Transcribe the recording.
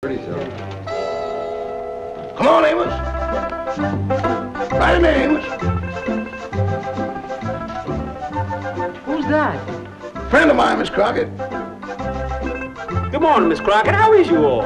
Pretty soon. Come on, Amos. Right in there, Amos. Who's that? Friend of mine, Miss Crockett. Good morning, Miss Crockett. How is you all?